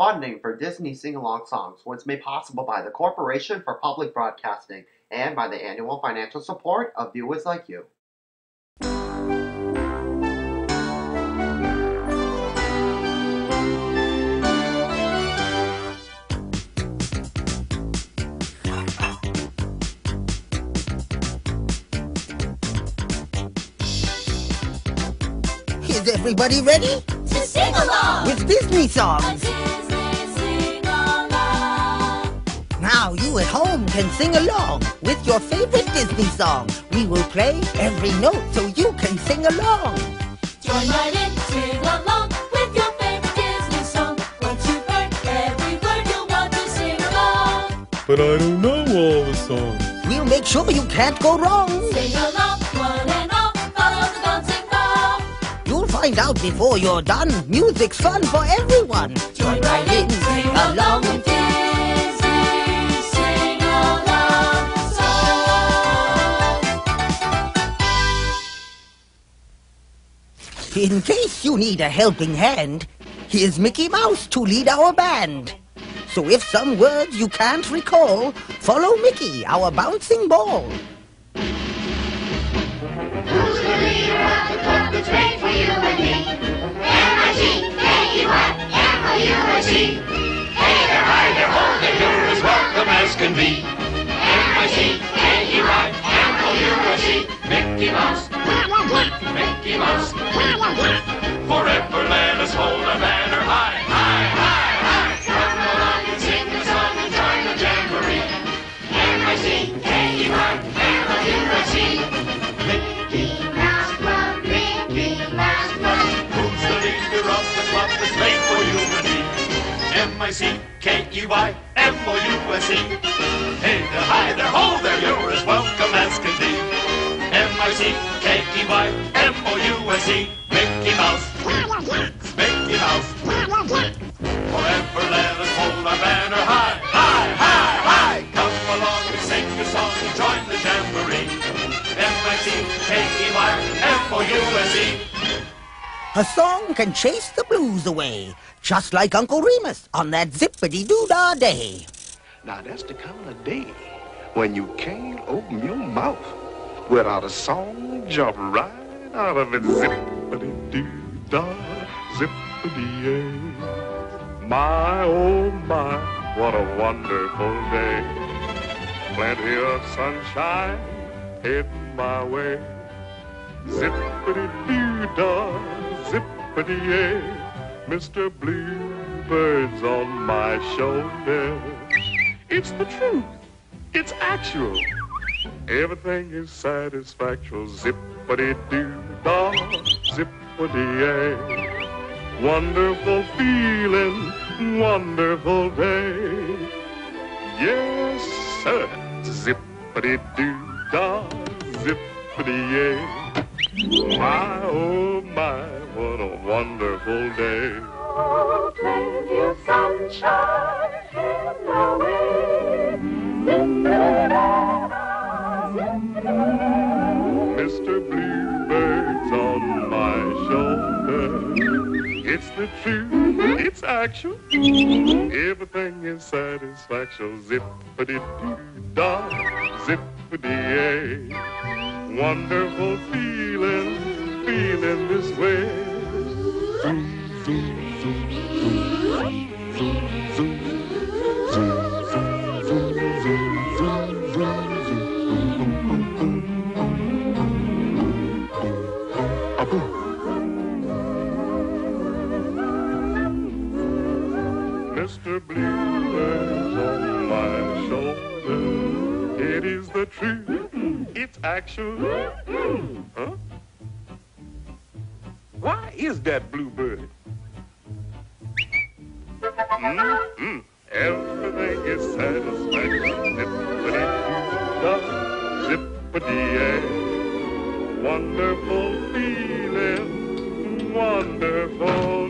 Funding for Disney Sing Along Songs was made possible by the Corporation for Public Broadcasting and by the annual financial support of viewers like you. Is everybody ready? To sing along! With Disney A songs. Now you at home can sing along with your favorite Disney song. We will play every note so you can sing along. Join right in, sing along with your favorite Disney song. Once you've heard every word, you'll want to sing along. But I don't know all the songs. We'll make sure you can't go wrong. Sing along, one and all, follow the dancing ball. You'll find out before you're done. Music's fun for everyone. Join right in, sing along In case you need a helping hand, here's Mickey Mouse to lead our band. So if some words you can't recall, follow Mickey, our bouncing ball. Who's the leader of the club that's made for you and me? M-I-C-K-E-Y, M-O-U-S-E. Hey there, hi there, ho there, you're as welcome as can be. M-I-C-K-E-Y, M-O-U-S-E. Mickey Mouse, Mickey Mouse. Forever let us hold our banner high, high, high, high. And jamboree. M-I-C-K-E-Y, M-O-U-S-E. Club, Mickey Mouse Club. Who's the leader of club that's made for? M-I-C-K-E-Y, M-O-U-S-E. Hey there, hi there, ho there, you're as welcome M-O-U-S-E. Mickey Mouse, Mickey Mouse. Forever let us hold our banner high, high, high, high. Come along and sing a song and join the jamboree. M-I-C-K-E-Y, M-O-U-S-E. A song can chase the blues away, just like Uncle Remus on that zippity-doo-dah day. Now that's the kind of day when you can't open your mouth without a song jump right out of it. Zippity doo dah, zippity yay. My oh my, what a wonderful day. Plenty of sunshine heading my way. Zippity doo dah, zippity. Mr. Bluebird's on my shoulder. It's the truth. It's actual. Everything is satisfactual. Zippity doo dah, zippity yay. Wonderful feeling, wonderful day. Yes, sir. Zippity doo dah, zippity yay. My oh my, what a wonderful day. Oh, Plenty of sunshine in the way. Mr. Bluebird's on my shoulder. It's the truth, mm-hmm. it's actual. Mm-hmm. Everything is satisfaction. Zippity doo dah, zippity yay. Wonderful feeling, feeling this way. Zoom, zoom, Mr. Bluebird's on my shoulder. It is the truth. It's actual. Huh? Why is that bluebird? Mm-hmm. Everything is satisfaction. Zippity-doo-dah, zippity-yay. Wonderful feeling, wonderful.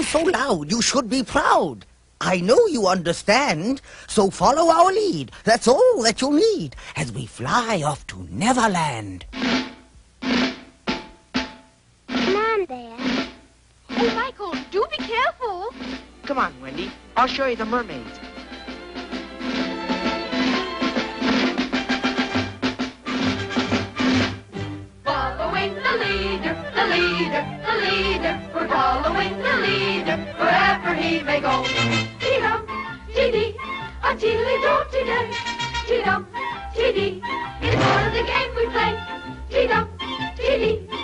You so loud, you should be proud. I know you understand, so follow our lead. That's all that you'll need as we fly off to Neverland. Come on, Dad. Oh, Michael, do be careful. Come on, Wendy. I'll show you the mermaids. Leader, the leader. We're following the leader wherever he may go. Dee-dum, dee-dee, a teedly-do-dee-day. Dee-dum, dee-dee, it's part of the game we play. Dee-dum, dee-dee,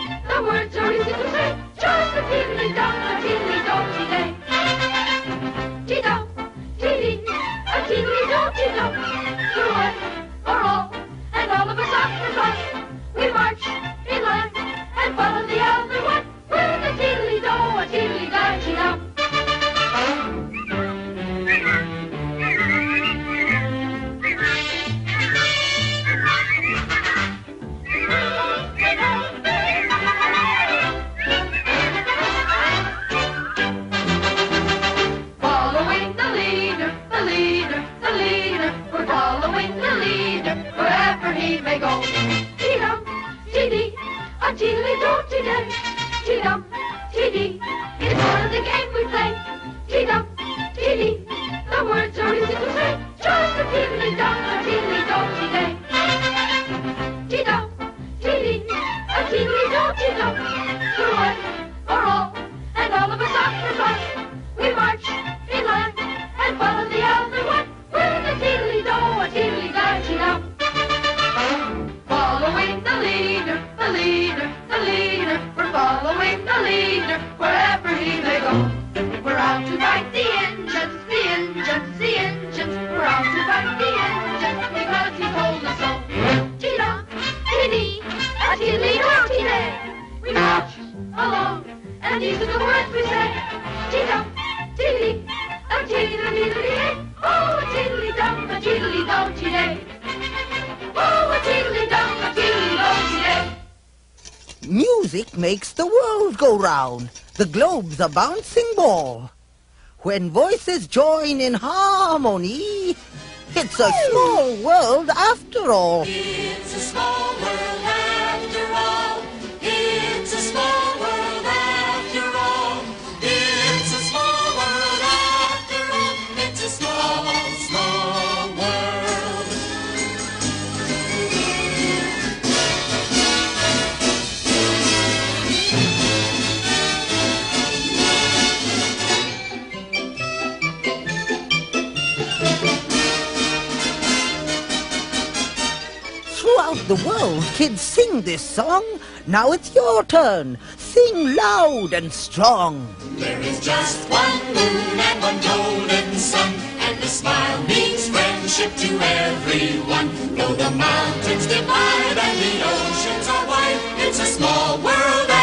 Music makes the world go round. The globe's a bouncing ball. When voices join in harmony, it's a small world after all. The world, kids sing this song. Now it's your turn. Sing loud and strong. There is just one moon and one golden sun, and the smile means friendship to everyone. Though the mountains divide and the oceans are wide, it's a small world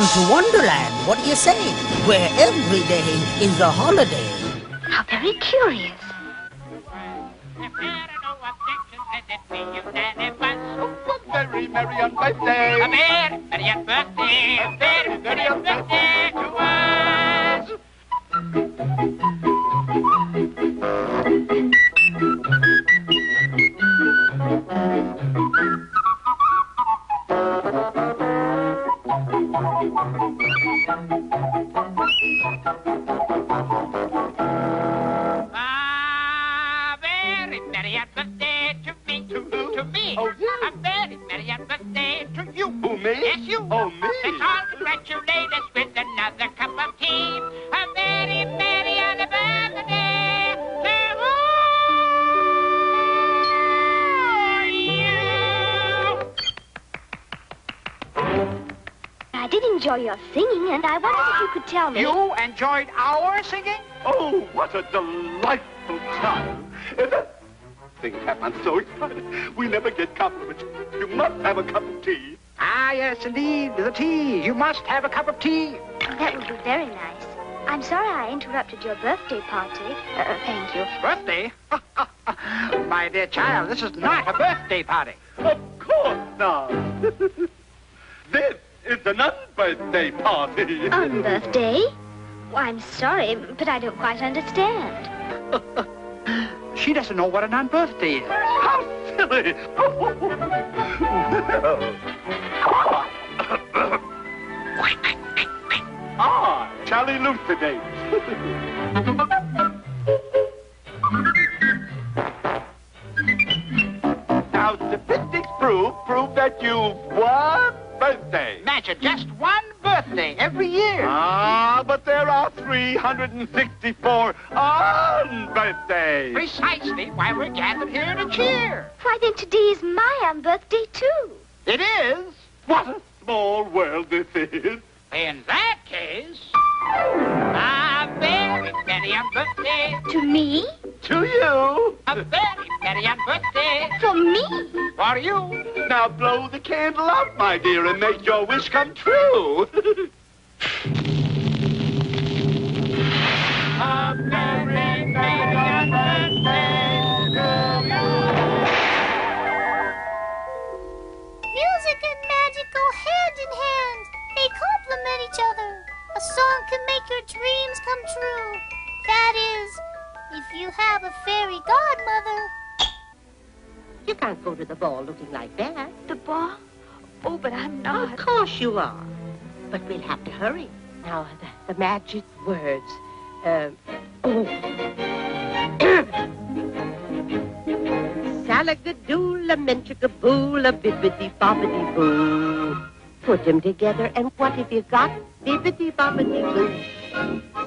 on to Wonderland. What do you say? Where every day is a holiday. How very curious. Very merry on birthday. A very, very birthday, a very, very birthday to us. A enjoy your singing, and I wondered if you could tell me. You enjoyed our singing? Oh, what a delightful time. That thing happened so excited. We never get compliments. You must have a cup of tea. Ah, yes, indeed. The tea. You must have a cup of tea. That would be very nice. I'm sorry I interrupted your birthday party. Uh, uh, thank you. Birthday? My dear child, this is not a birthday party. Of course not. this is an unbirthday party. Unbirthday? Well, I'm sorry, but I don't quite understand. She doesn't know what an unbirthday is. How silly. ah, Charlie Lucidate. now, statistics prove, prove that you've one birthday. Imagine just one birthday every year. Ah, but there are 364 unbirthdays. Precisely why we're gathered here to cheer. Why, then today is my unbirthday, too. It is. What a small world this is. In that case, a very merry birthday To me? To you. A very merry birthday For me? for you. Now blow the candle out, my dear, and make your wish come true. A very merry ball looking like that. The ball? Oh, but I'm not. Of course you are. But we'll have to hurry. Now, the, the magic words. Uh, oh. Salagadoola, menchikaboola, bibbidi bobbidi boo. Put them together, and what have you got? Bibbidi bobbidi boo.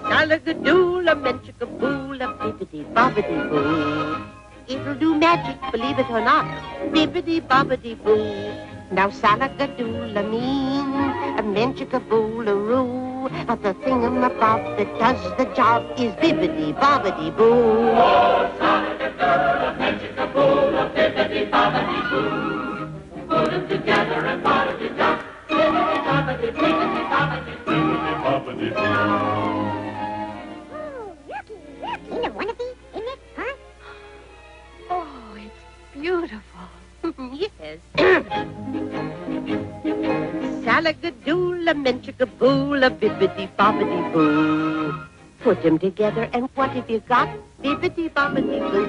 Salagadoola, menchikaboola, bibbidi bobbidi boo. It'll do magic, believe it or not. Bibbidi bobbidi boo. Now salagadoola mean a menchikaboola-roo. But the thingamabob that does the job is bibbidi bobbidi boo. Ain't beautiful. yes. Salagadoola, menchikaboola, bibbidi bobbidi boo. Put them together, and what have you got? Bibbidi bobbidi boo.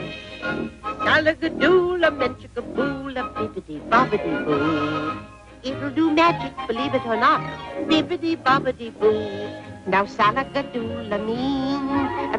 Salagadoola, menchikaboola, bibbidi bobbidi boo. It'll do magic, believe it or not. Bibbidi bobbidi boo. Now salagadoola mean a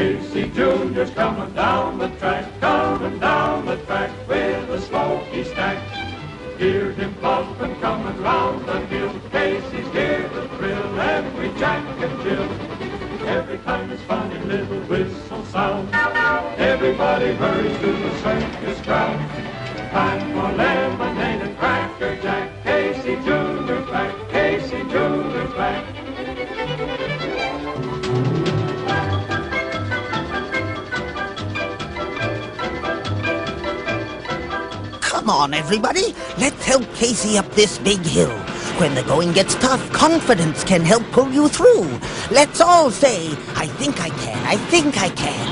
Casey Jr.'s coming down the track, coming down the track with a smoky stack. Hear him puffin' coming round the hill. Casey's here to thrill every Jack and Jill. Every time his funny little whistle sounds, everybody hurries to the circus on, everybody. Let's help Casey up this big hill. When the going gets tough, confidence can help pull you through. Let's all say, I think I can, I think I can.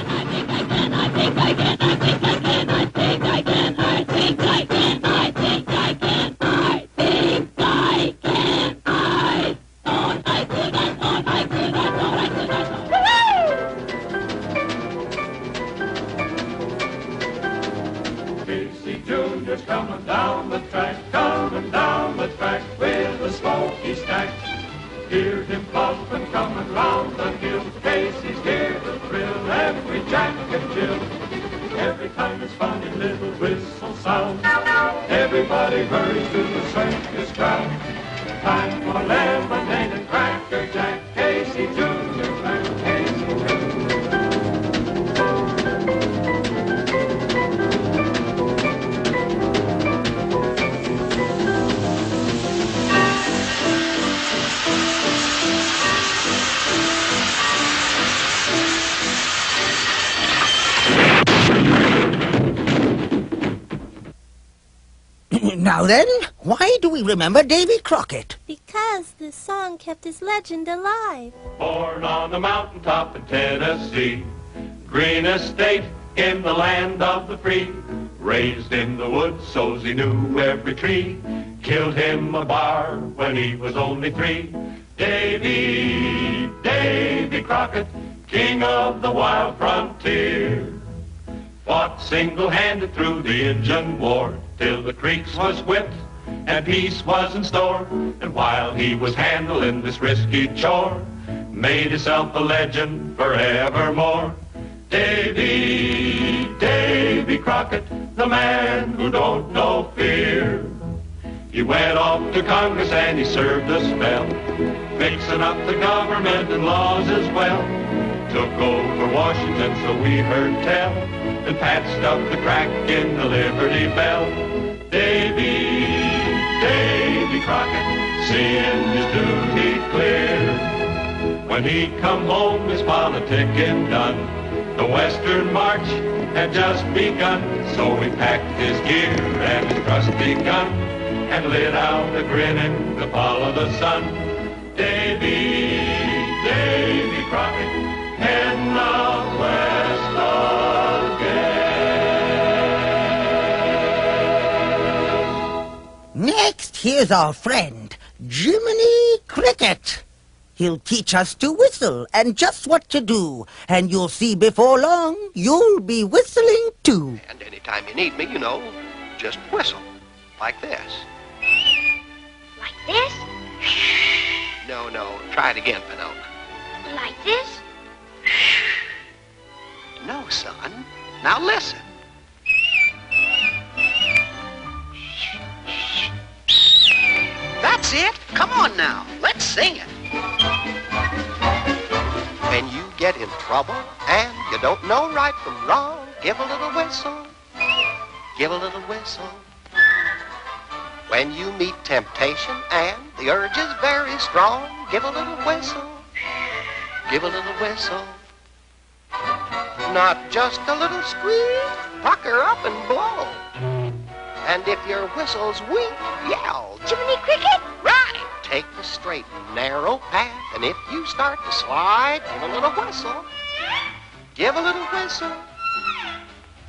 Casey coming round the hill. Casey's here to thrill every jack and Jill. Every time his funny little whistle sounds, everybody hurries to we remember Davy Crockett? Because this song kept his legend alive. Born on the mountaintop in Tennessee, green estate in the land of the free. Raised in the woods so's he knew every tree. Killed him a bar when he was only three. Davy, Davy Crockett, king of the wild frontier. Fought single-handed through the Indian War till the creeks was whipped and peace was in store. And while he was handling this risky chore, made himself a legend forevermore. Davy, Davy Crockett, the man who don't know fear. He went off to Congress and he served a spell, fixing up the government and laws as well. Took over Washington, so we heard tell, and patched up the crack in the Liberty Bell. Davy, Davy Crockett, seeing his duty clear. When he come home, his politicking done. The Western March had just begun, so he packed his gear and his trusty gun and lit out a grinning to follow the sun. Davy, Davy Crockett, heading out here's our friend, Jiminy Cricket. He'll teach us to whistle and just what to do, and you'll see before long you'll be whistling too. And anytime you need me, you know, just whistle. Like this. Like this? No, no, try it again, Pinocchio. Like this? No, son. Now listen. That's it. Come on now. Let's sing it. When you get in trouble and you don't know right from wrong, give a little whistle. Give a little whistle. When you meet temptation and the urge is very strong, give a little whistle. Give a little whistle. Not just a little squeak, pucker up and blow. And if your whistle's weak, yell, Jiminy Cricket! Right! Take the straight narrow path, and if you start to slide, give a little whistle. Give a little whistle.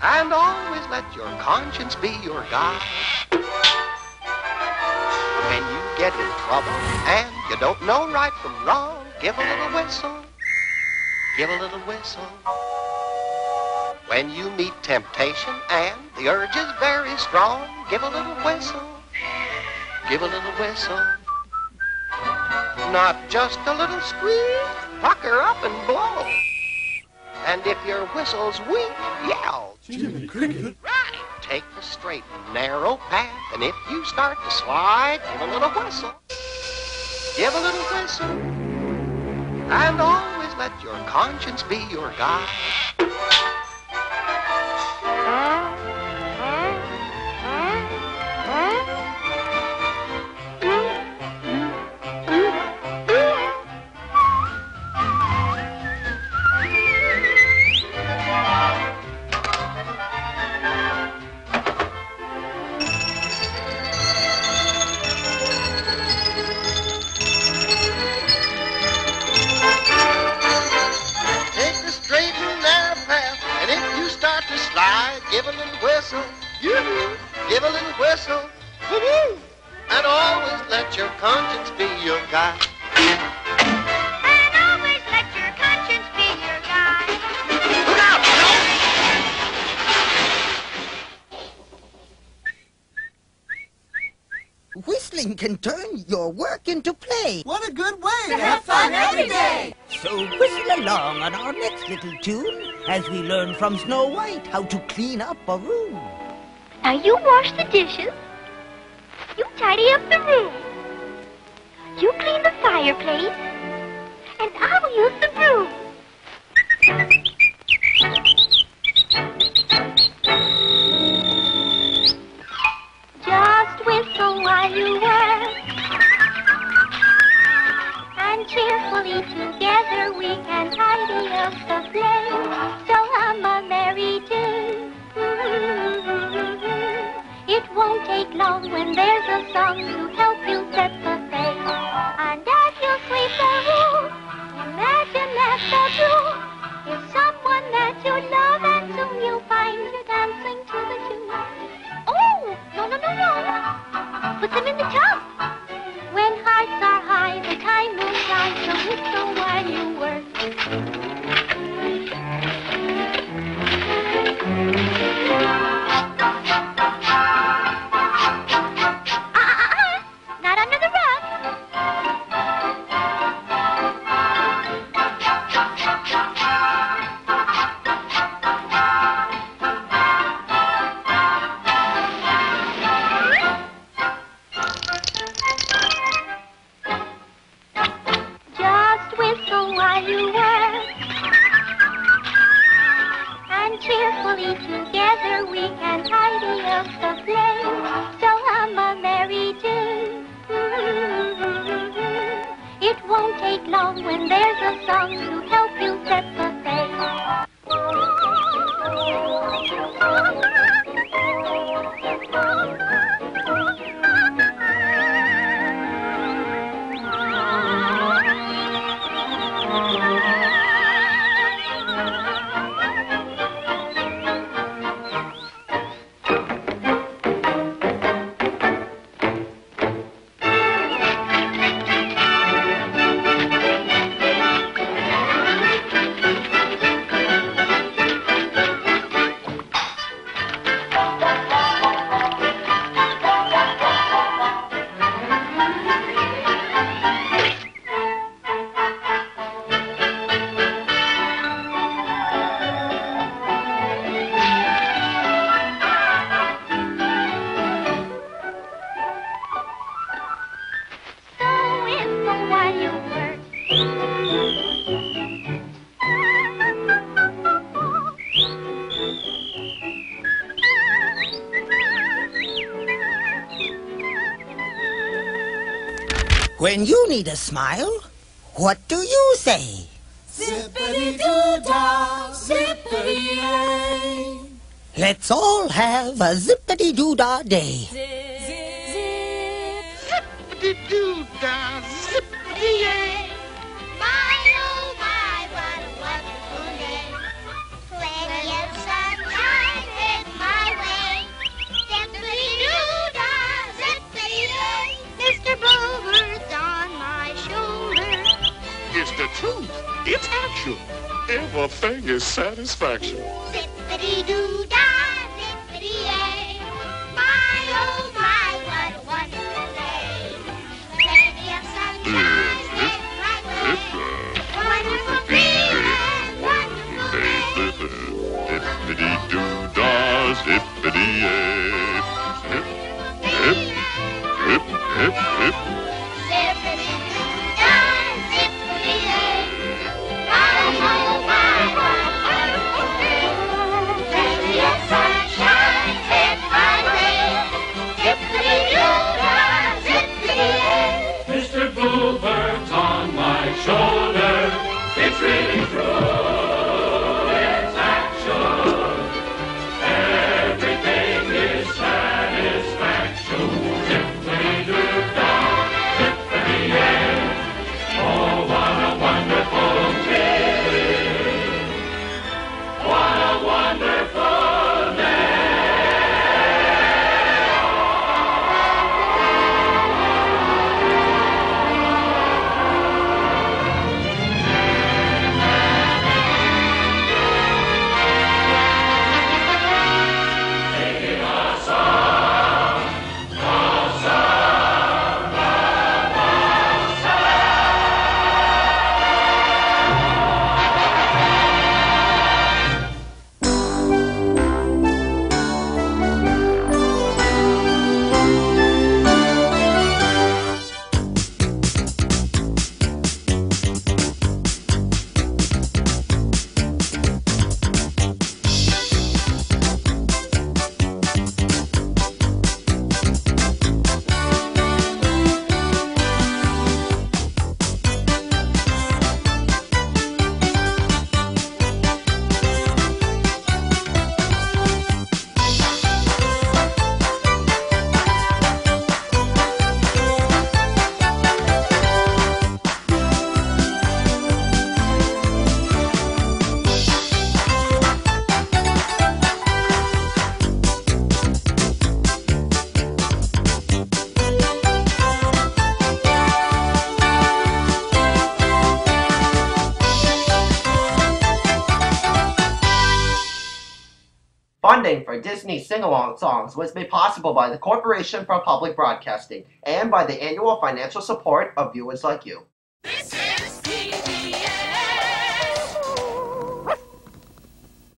And always let your conscience be your guide. When you get in trouble and you don't know right from wrong, give a little whistle. Give a little whistle. When you meet temptation and the urge is very strong, give a little whistle. Give a little whistle. Not just a little squeak, pucker up and blow. And if your whistle's weak, yell. Jiminy Cricket. Right. Take the straight and narrow path, and if you start to slide, give a little whistle. Give a little whistle. And always let your conscience be your guide. Start to slide, give a little whistle. Yoo-hoo. Give a little whistle. Woo-hoo. And always let your conscience be your guide. Whistling can turn your work into play. What a good way To have fun every day. So whistle along on our next little tune as we learn from Snow White how to clean up a room. Now you wash the dishes. You tidy up the room. You clean the fireplace. And I'll use the broom. Just whistle while you cheerfully together we can tidy up the place. So hum a merry tune. It won't take long when there's a song to help you set the pace. And as you sweep the room, imagine that the room is someone that you love, and soon you'll find you're dancing to the tune. Oh, no, no, no, no. Put them in the tub. When you need a smile, what do you say? Zippity-doo-dah, zippity-yay. Let's all have a zippity-doo-dah day. Zippity-doo-dah, zippity-yay. Truth. It's action. Everything is satisfaction. Zippity-doo-dah, zippity-yay. My, oh my, what a wonderful day. Plenty of sunshine in my way. Wonderful feeling, wonderful day. Zippity-doo-dah, zippity-yay. Disney sing-along songs was made possible by the Corporation for Public Broadcasting and by the annual financial support of viewers like you.